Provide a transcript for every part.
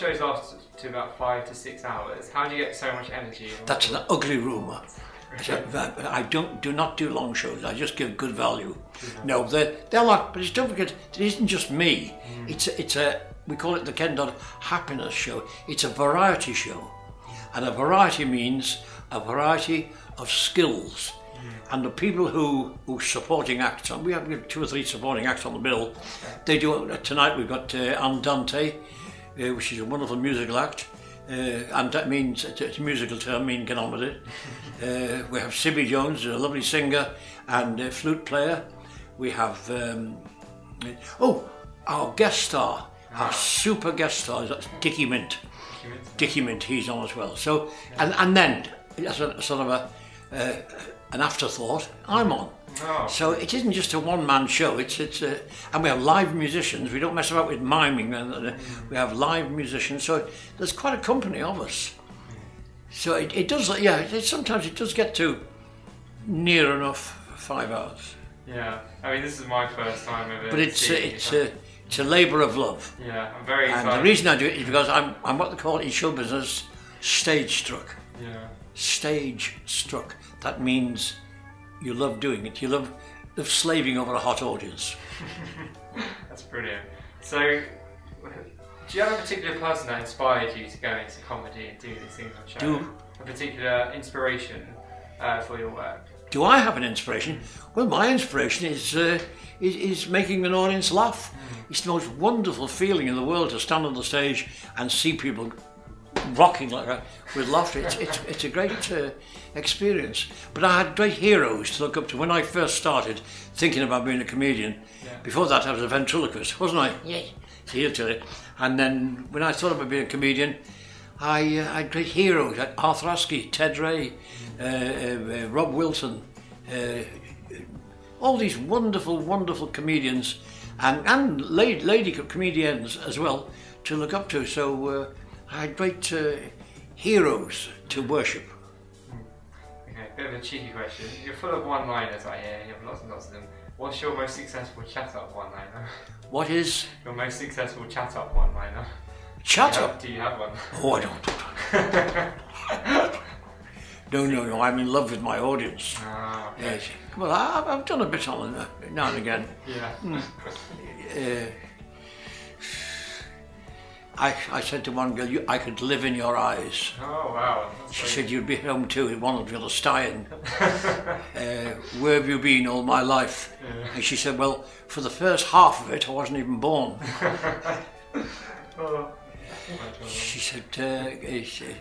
your shows last to about five to six hours. How do you get so much energy? That's an ugly rumour. I don't do not do long shows. I just give good value. Mm-hmm. No, they're they're like, but don't forget, it isn't just me. Mm. It's a, it's a we call it the Ken Dodd Happiness Show. It's a variety show, and a variety means a variety of skills. Mm. And the people who who supporting acts on, we have, two or three supporting acts on the bill. They do uh, tonight. We've got uh, Andante, mm. Uh, which is a wonderful musical act. Uh, and that means it's a musical term, meaning get on with it. Uh, we have Sibby Jones, a lovely singer and a flute player. We have um, oh, our guest star, our super guest star is Dickie Mint. Dickie Mint, he's on as well. So and and then as a sort of a uh, an afterthought, I'm on. So it isn't just a one-man show. It's it's a, and we have live musicians. We don't mess about with miming. And uh, we have live musicians. So there's quite a company of us. So it, it does. Yeah. It, sometimes it does get to near enough five hours. Yeah, I mean this is my first time ever. But it's a, it's a it's a labour of love. yeah, I'm very And excited. the reason I do it is because I'm I'm what they call in show business stage struck. yeah, Stage struck. That means you love doing it. You love love slaving over a hot audience. that's brilliant. So, do you have a particular person that inspired you to go into comedy and do these things on show? Do. a particular inspiration uh, for your work? Do I have an inspiration? Well, my inspiration is, uh, is is making an audience laugh. It's the most wonderful feeling in the world to stand on the stage and see people rocking like that with laughter. It's, it's, it's a great uh, experience. But I had great heroes to look up to when I first started thinking about being a comedian. Yeah. Before that, I was a ventriloquist, wasn't I? Yes. Tell you. And then when I thought about being a comedian, I, uh, I had great heroes like Arthur Askey, Ted Ray, uh, uh, uh, Robb Wilton, uh, all these wonderful, wonderful comedians and, and lady, lady comedians as well to look up to. So uh, I had great uh, heroes to worship. Okay, bit of a cheeky question. You're full of one-liners, I hear. You have lots and lots of them. What's your most successful chat-up one-liner? What is Your most successful chat-up one-liner? Chat-up? have- Do you have one? Oh, I don't. no, no, no. I'm in love with my audience. Ah, okay. Yes. Well, I, I've done a bit on it now and again. Yeah. Uh, I, I said to one girl, you, I could live in your eyes. Oh wow. That's She very- said, you'd be home too in one of the Stein. uh, where have you been all my life? And she said, well, for the first half of it, I wasn't even born. Oh. She said, uh, uh,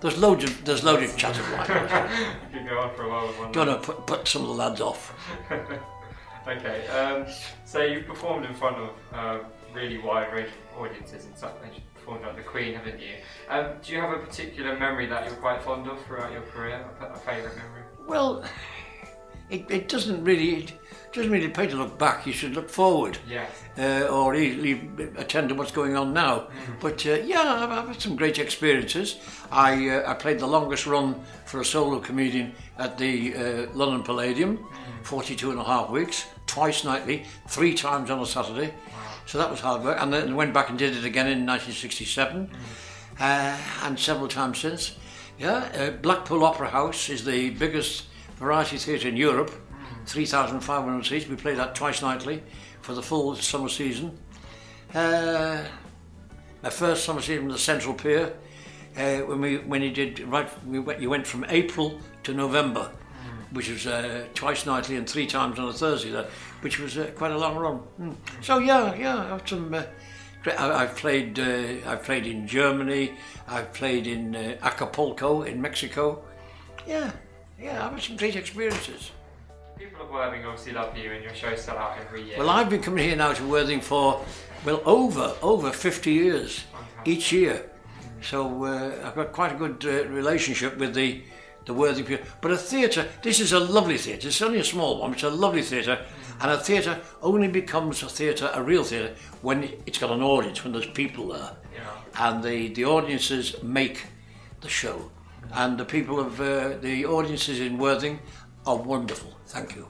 there's loads of there's loads of chatter like that. You could go on for a while with one. Know, put, put some of the lads off. Okay, um, so you've performed in front of uh, really wide range of audiences and stuff. and You've performed at the Queen, haven't you? Um, do you have a particular memory that you're quite fond of throughout your career? A, a favourite memory? Well, it, it doesn't really it doesn't really pay to look back. You should look forward. Yes. uh, or easily attend to what's going on now. But uh, yeah, I've, I've had some great experiences. I uh, I played the longest run for a solo comedian at the uh, London Palladium, 42 and a half weeks, twice nightly, three times on a Saturday. So that was hard work. And then went back and did it again in 1967, uh, and several times since. Yeah, uh, Blackpool Opera House is the biggest variety theatre in Europe, 3,500 seats. We play that twice nightly for the full summer season. Uh, my first summer season was the Central Pier. Uh, when we when he did right, we went, you went from April to November, which was uh, twice nightly and three times on a Thursday. That, which was uh, quite a long run. Mm. So yeah, yeah, I've some. Uh, I, I've played. Uh, I've played in Germany. I've played in uh, Acapulco in Mexico. Yeah, yeah, I've had some great experiences. People of Worthing obviously love you and your shows sell out every year. Well, I've been coming here now to Worthing for, well, over over 50 years each year. So uh, I've got quite a good uh, relationship with the the Worthing people. But a theatre, this is a lovely theatre. It's only a small one, but it's a lovely theatre. And a theatre only becomes a theatre, a real theatre, when it's got an audience, when there's people there. Yeah. And the, the audiences make the show. And the people of uh, the audiences in Worthing are wonderful. Thank you.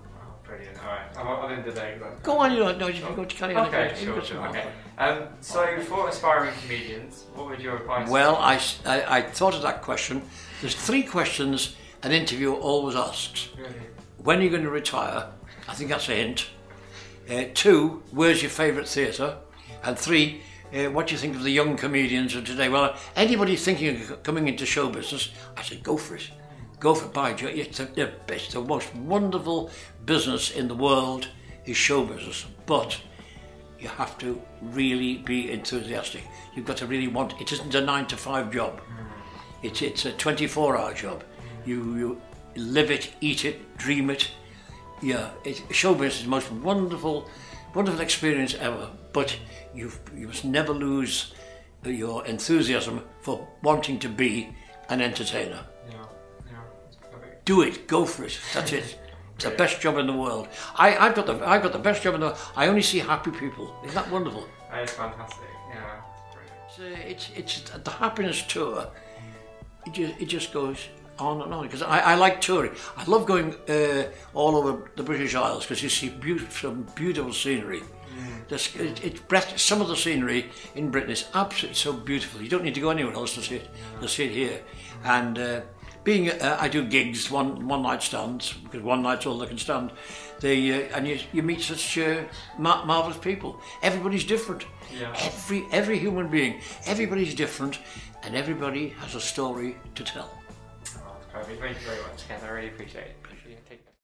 Brilliant. Alright, I'm, I'm in the day. but- Go on, you know, no, you can go to carry on. Okay, sure, go to- sure. Okay. Um, so, for aspiring comedians, what would your advice Well, I I, s- I- I thought of that question. There's three questions an interviewer always asks. Really? When are you going to retire? I think that's a hint. Uh, two, where's your favourite theatre? And three, uh, what do you think of the young comedians of today? Well, anybody thinking of coming into show business, I say go for it. Go for Joe. It's the, it's the most wonderful business in the world is show business. But you have to really be enthusiastic. You've got to really want. It isn't a nine to five job. It's it's a 24 hour job. You you live it, eat it, dream it. Yeah, it, show business is the most wonderful, wonderful experience ever. But you you must never lose your enthusiasm for wanting to be an entertainer. Yeah. Do it, go for it. That's it. It's the best job in the world. I, I've got the I've got the best job in the. World. I only see happy people. Isn't that wonderful? That is fantastic. Yeah. It's, uh, it's, it's the happiness tour. It just, it just goes on and on because I, I like touring. I love going uh, all over the British Isles because you see beautiful, some beautiful scenery. This, it, it's breath, some of the scenery in Britain is absolutely so beautiful. You don't need to go anywhere else to see it. To see it here, and uh, being uh, I do gigs one one night stands because one night's all they can stand. They uh, and you you meet such uh, mar- marvelous people. Everybody's different. Yeah. Every every human being, everybody's different, and everybody has a story to tell. Oh, that's perfect. Thank you very much, Ken. I really appreciate it.